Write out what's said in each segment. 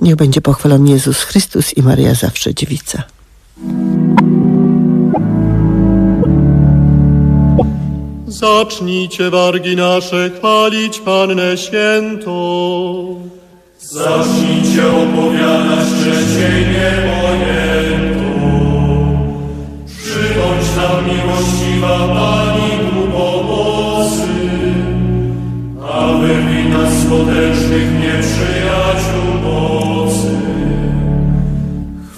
Niech będzie pochwalony Jezus Chrystus i Maria zawsze dziewica. Zacznijcie wargi nasze chwalić Pannę Świętą. Zacznijcie opowiadać trzeciej niepojętą. Przybądź nam miłościwa Pani ku pomocy, a wyrwij nas potężnych nieprzyjaciół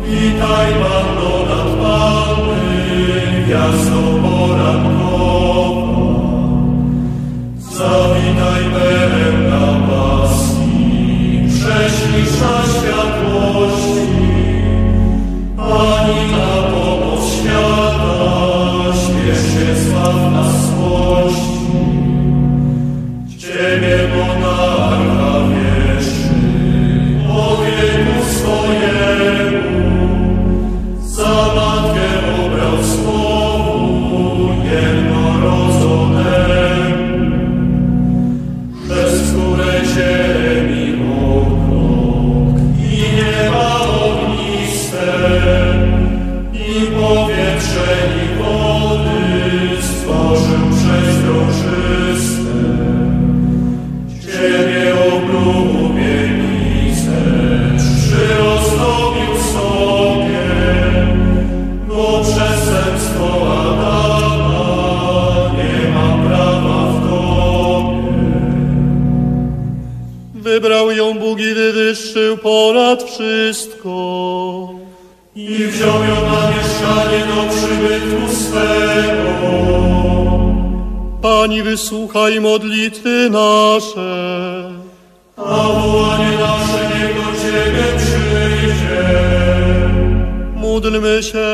Witaj Panno nad Panny, gwiazdo porankowa. Wybrał ją Bóg i wywyższył ponad wszystko. I wziął ją na mieszkanie do przybytku swego. Pani wysłuchaj modlitwy nasze. A wołanie nasze niech do Ciebie przyjdzie. Módlmy się.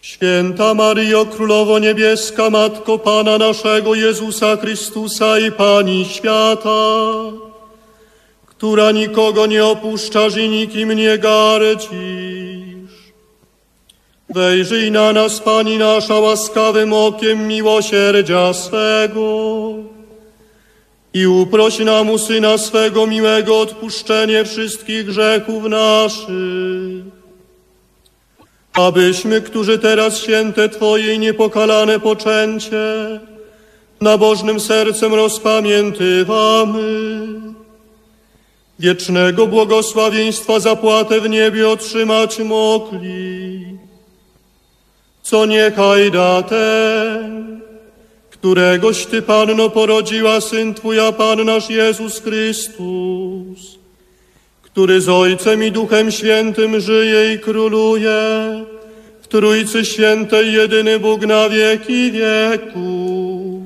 Święta Maryjo, Królowo Niebieska, Matko Pana naszego Jezusa Chrystusa i Pani świata, która nikogo nie opuszczasz i nikim nie gardzisz. Wejrzyj na nas, Pani nasza, łaskawym okiem miłosierdzia swego i uproś nam u Syna swego miłego odpuszczenie wszystkich grzechów naszych. Abyśmy, którzy teraz święte Twoje niepokalane poczęcie, nabożnym sercem rozpamiętywamy, wiecznego błogosławieństwa zapłatę w niebie otrzymać mogli. Co niechaj da ten, któregoś Ty, Panno, porodziła Syn Twój, a Pan nasz Jezus Chrystus, który z Ojcem i Duchem Świętym żyje i króluje w Trójcy Świętej, jedyny Bóg na wieki wieków.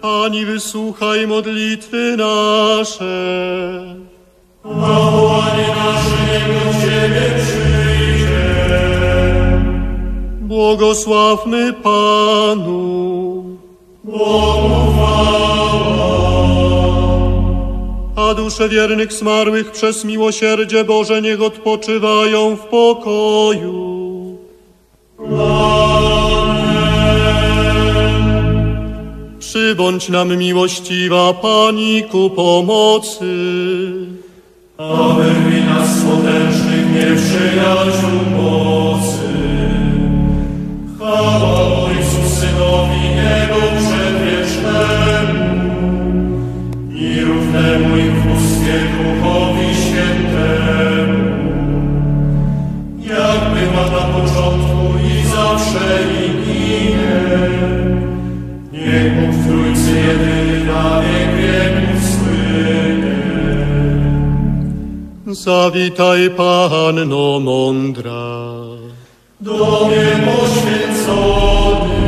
Pani wysłuchaj modlitwy nasze. Wołanie nasze niech do Ciebie przyjdzie. Błogosławmy Panu. Bogu. A dusze wiernych zmarłych przez miłosierdzie Boże niech odpoczywają w pokoju. Przybądź nam miłościwa Pani ku pomocy. A wyrwij nas z potężnych nieprzyjaciół mocy. Chwała Ojcu, Synowi, Jego przedwiecznemu i równemu i w bóstwie Duchowi Świętemu. Jak była na początku i zawsze i ginie. Niech Bóg w Trójcy jedyny na wiek wieków. savitae panem non mondra. Dominus vincere.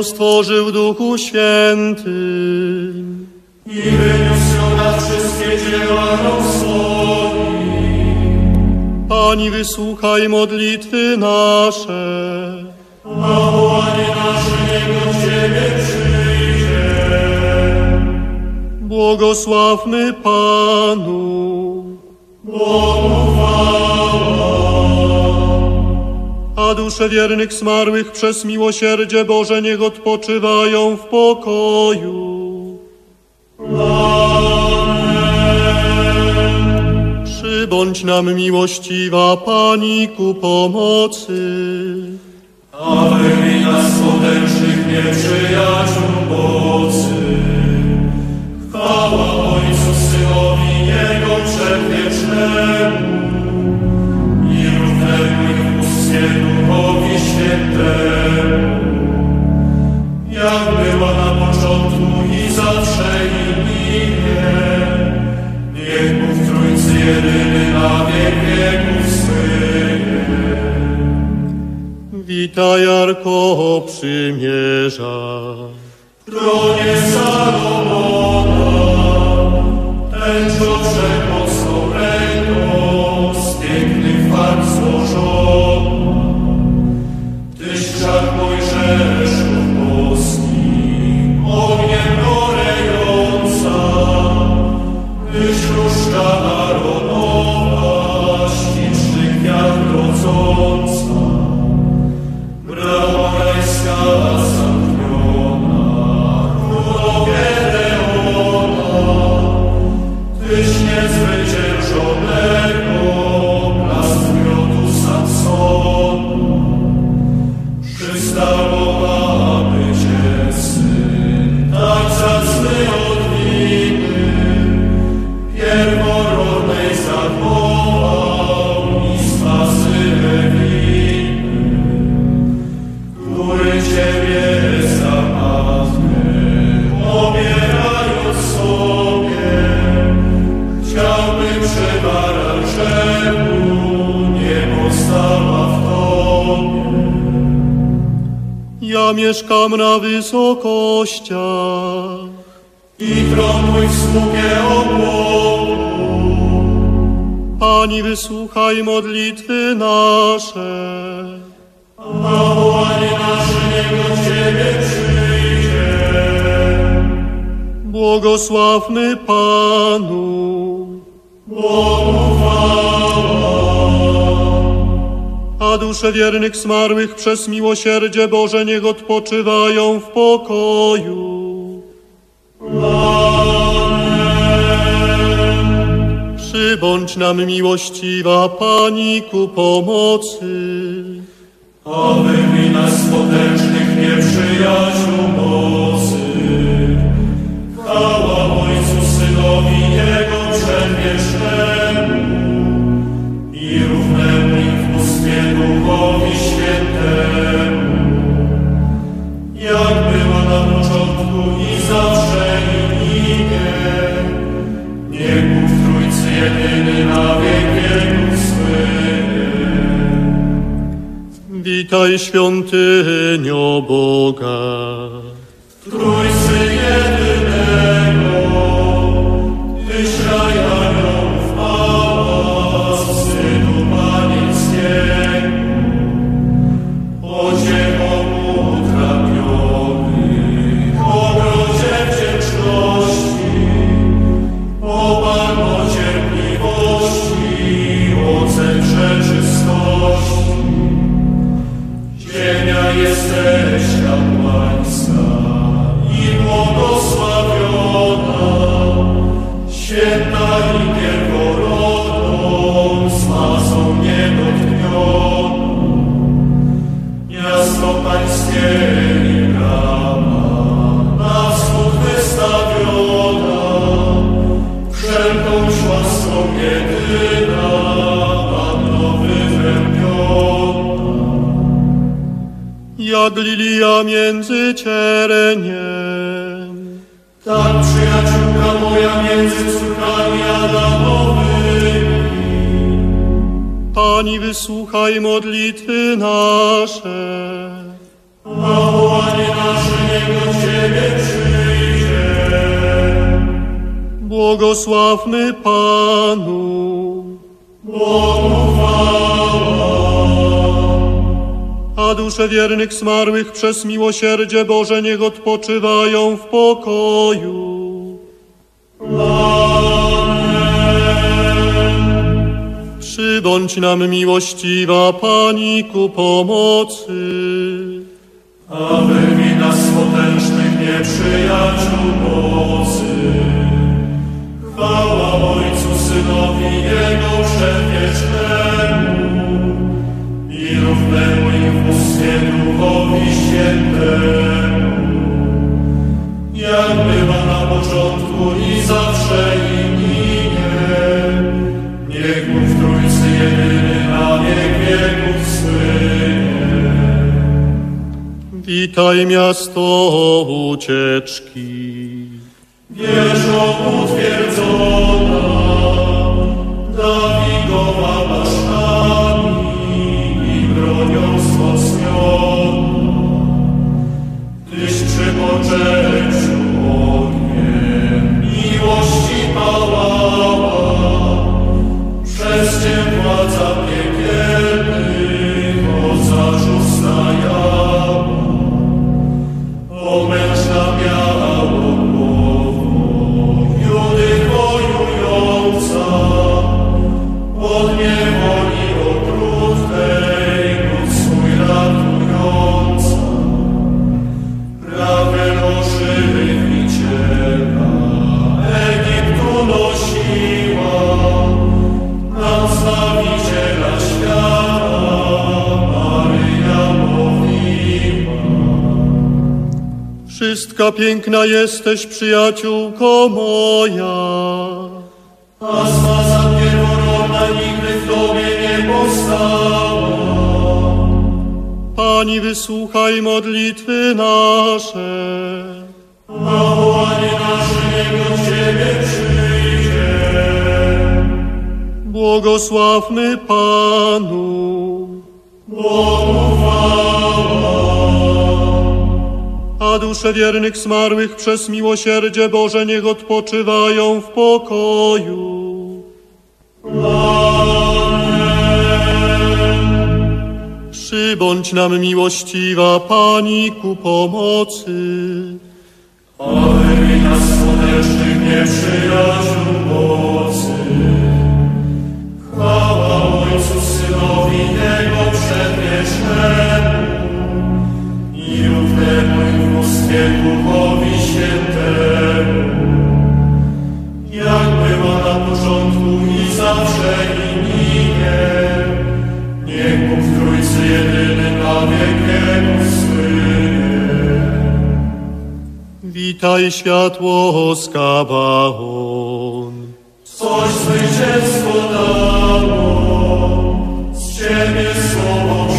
Ją stworzył Duchu Świętym. I wyniósł na wszystkie dzieła swoich. Pani wysłuchaj modlitwy nasze. A wołanie nasze niego Ciebie przyjdzie. Błogosławmy Panu. Bogu Dusze wiernych zmarłych przez miłosierdzie Boże niech odpoczywają w pokoju. Przybądź nam miłościwa Pani ku pomocy. A wymień nas potężnych nieprzyjaciół mocy. Chwała Ojcu, Synowi, Jego przedwiecznemu Witaj, Arko Przymierza. tronie Salomona, mieszkam na wysokościach. I tron mój w słupie obłoku, Pani wysłuchaj modlitwy nasze. a wołanie nasze niego Ciebie przyjdzie. Błogosławmy Panu. Bogu chwała. A dusze wiernych zmarłych przez miłosierdzie Boże niech odpoczywają w pokoju. Przybądź nam miłościwa Pani ku pomocy. Wyjmij nas potężnych nieprzyjaciół mocy. Chwała Ojcu, Synowi, Jego przedwiecznemu Witaj świątynio Boga. Jak lilia między ciereniem. Tak przyjaciółka moja między córkami Adamowymi. Pani wysłuchaj modlitwy nasze. A wołanie nasze niech do Ciebie przyjdzie. Błogosławmy Panu. Bogu A dusze wiernych zmarłych przez miłosierdzie Boże niech odpoczywają w pokoju. Przybądź nam miłościwa Pani ku pomocy. aby mi nas potężnych nieprzyjaciół mocy. Chwała Ojcu, Synowi Jego przedwiecznemu i równemu Duchowi Świętemu. Jak bywa na początku i zawsze i minie, niech mu w Trójcy jedyny na wiek wieków słynie. Witaj miasto ucieczki. Wieżą Piękna jesteś, przyjaciółko moja. A zmaza pierworodna nigdy w Tobie nie powstała. Pani, wysłuchaj modlitwy nasze. A wołanie nasze niech od Ciebie przyjdzie. Błogosławmy Panu. Bogu chwała. A dusze wiernych zmarłych przez miłosierdzie Boże niech odpoczywają w pokoju. Przybądź nam miłościwa Pani ku pomocy. Mi nas słonecznych nieprzyjaciół mocy. Duchowi Świętemu. Jak była na początku i zawsze i minie, niech Bóg w Trójcy jedyny na wiek wieków słynie. Witaj światło z Gabaon. Coś zwycięstwo dało, z Ciebie słowo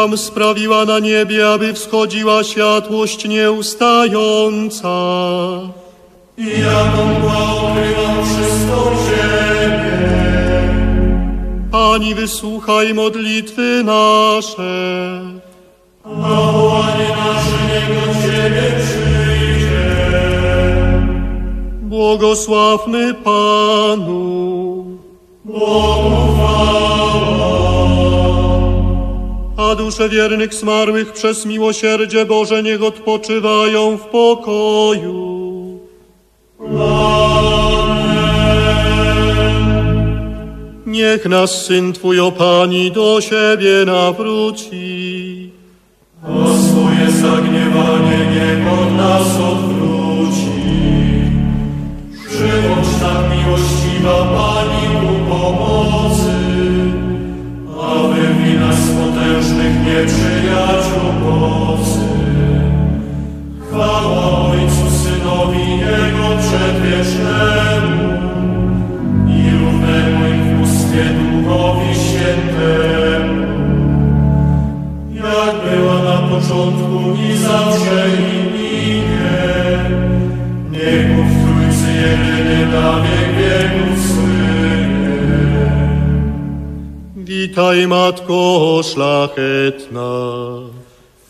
Jam sprawiła na niebie, aby wschodziła światłość nieustająca. I jaką mgła okryła wszystką ziemię. Pani, wysłuchaj modlitwy nasze. A wołanie nasze niech od Ciebie przyjdzie. Błogosławmy Panu. Bogu chwała. A dusze wiernych zmarłych przez miłosierdzie Boże niech odpoczywają w pokoju. Amen. Niech nas Syn Twój, o Pani, do siebie nawróci. O swoje zagniewanie niech od nas odwróci. Przyłącz tak miłościwa Pani nieprzyjaciół mocy. Chwała Ojcu, Synowi Jego przedwiecznemu i równemu im w bóstwie Duchowi Świętemu. Jak była na początku i zawsze i minie, niech Bóg w Trójcy jedyny na wiek wieków słynie. Witaj, Matko szlachetna.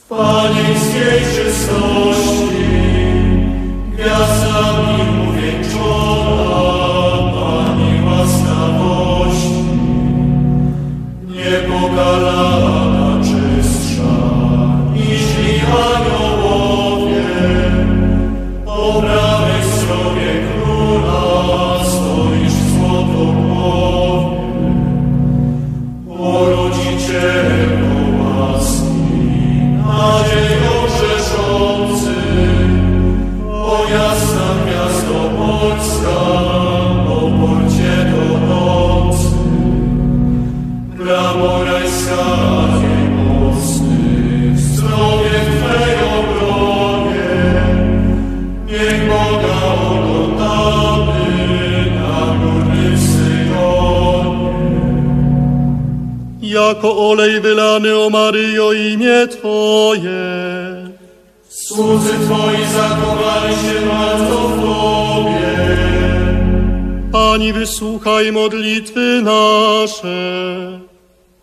Panieńskiej czystości, gwiazdami uwieńczona, Jako olej wylany, o Maryjo, imię Twoje. Słudzy Twoi zakochali się bardzo w Tobie. Pani, wysłuchaj modlitwy nasze.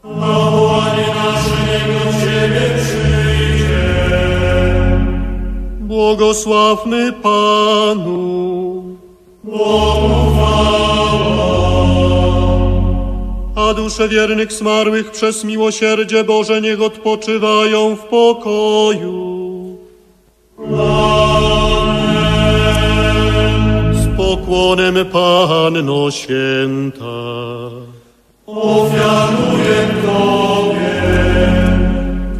A wołanie nasze niech do Ciebie przyjdzie. Błogosławmy Panu. Bogu A dusze wiernych zmarłych przez miłosierdzie Boże niech odpoczywają w pokoju. Z pokłonem Panno Święta. Ofiaruję Tobie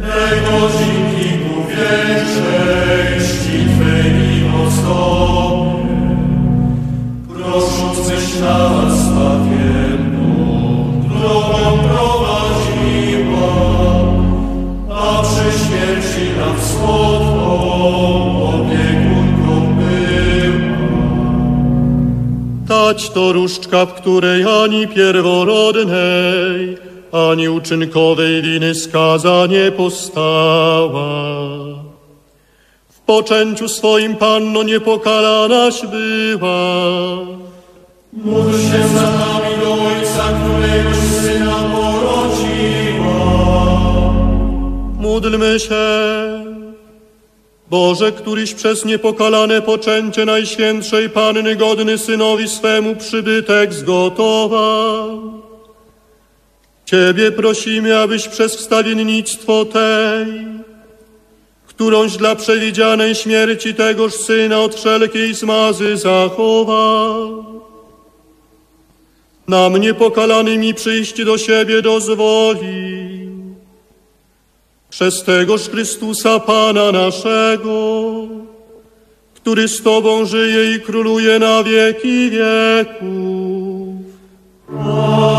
tej godzinki największej czci Twej miłosierdzie. Prosząc, byś Tać to różdżka, w której ani pierworodnej, ani uczynkowej winy skaza nie postała. W poczęciu swoim Panno niepokalanaś była. Módl się za nami do Ojca, któregoś Syna Módlmy się. Boże, któryś przez niepokalane poczęcie Najświętszej Panny godny Synowi swemu przybytek zgotował. Ciebie prosimy, abyś przez wstawiennictwo tej, którąś dla przewidzianej śmierci tegoż Syna od wszelkiej zmazy zachował. Nam niepokalanymi przyjść do siebie dozwoli przez tegoż Chrystusa Pana naszego, który z Tobą żyje i króluje na wieki wieków. Amen.